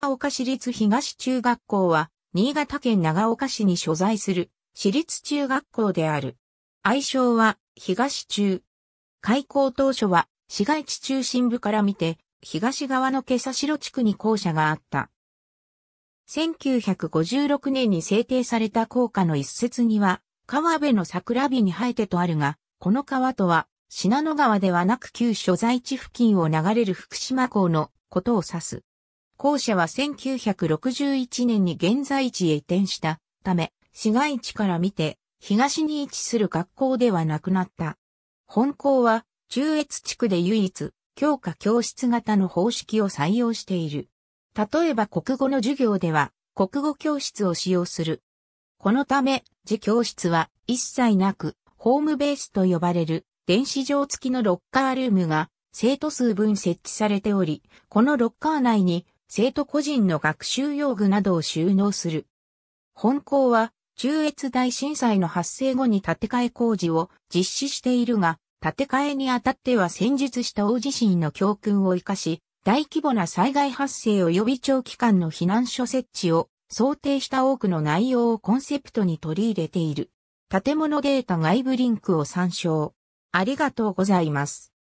長岡市立東中学校は、新潟県長岡市に所在する私立中学校である。愛称は東中。開校当初は市街地中心部から見て東側の今朝城地区に校舎があった。1956年に制定された校歌の一節には、川辺の桜火に生えてとあるが、この川とは、信濃川ではなく旧所在地付近を流れる福島港のことを指す。校舎は1961年に現在地へ移転したため、市街地から見て東に位置する学校ではなくなった。本校は中越地区で唯一、教科教室型の方式を採用している。例えば国語の授業では国語教室を使用する。このため、自教室は一切なく、ホームベースと呼ばれる電子上付きのロッカールームが生徒数分設置されており、このロッカー内に生徒個人の学習用具などを収納する。本校は中越大震災の発生後に建て替え工事を実施しているが、建て替えにあたっては先日した大地震の教訓を活かし、大規模な災害発生及び長期間の避難所設置を想定した多くの内容をコンセプトに取り入れている。建物データ外部リンクを参照。ありがとうございます。